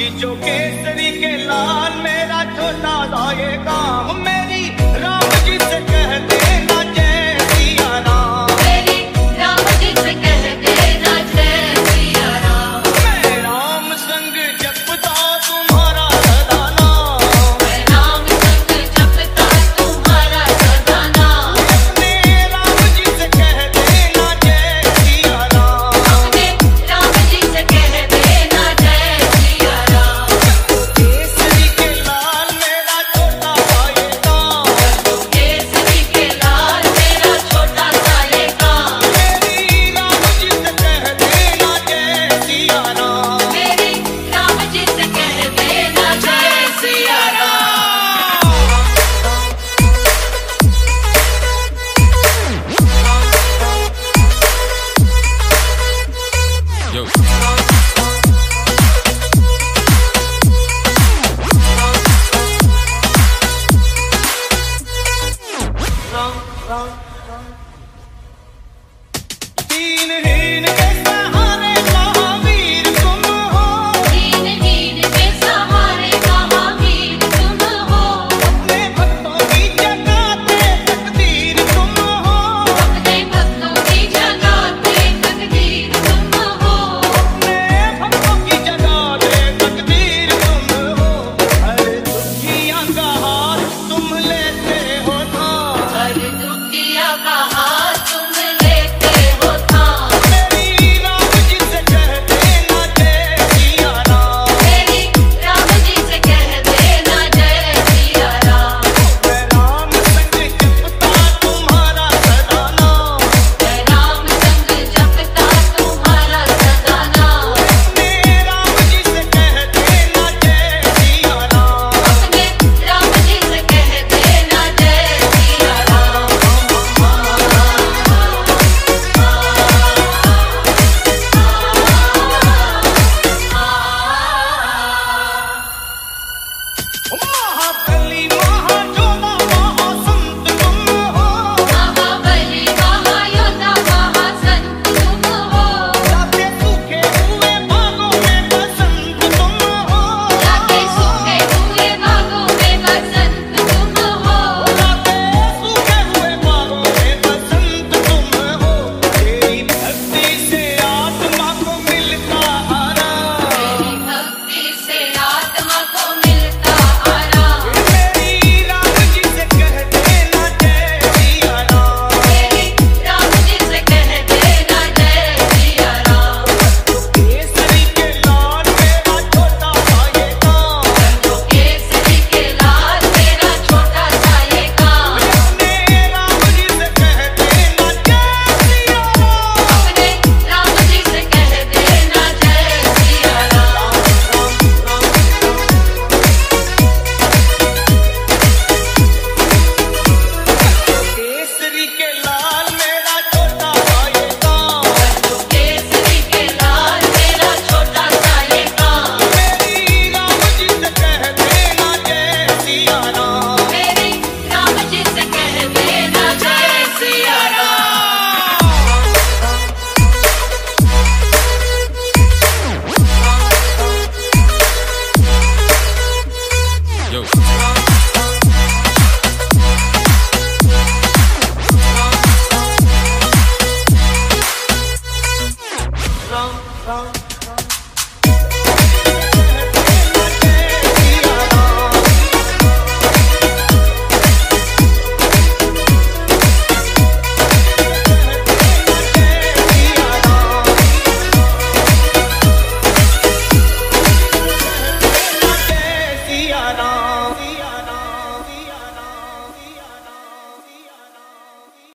की जो केसरी के लाल मेरा छोटा जाएगा मैं Yamaha. wrong, wrong.